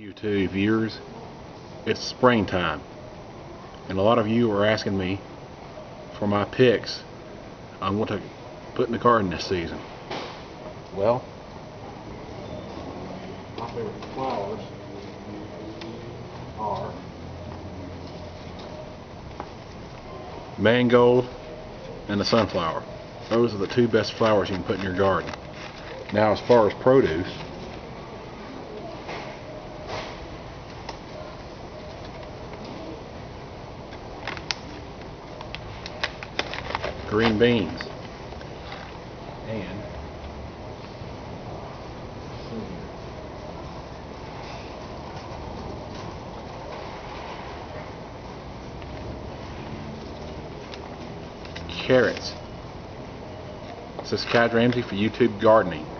YouTube viewers, it's springtime, and a lot of you are asking me for my picks on what to put in the garden this season. Well, my favorite flowers are mangold and the sunflower. Those are the two best flowers you can put in your garden. Now, as far as produce, green beans and carrots. This is Kige Ramsey for YouTube Gardening.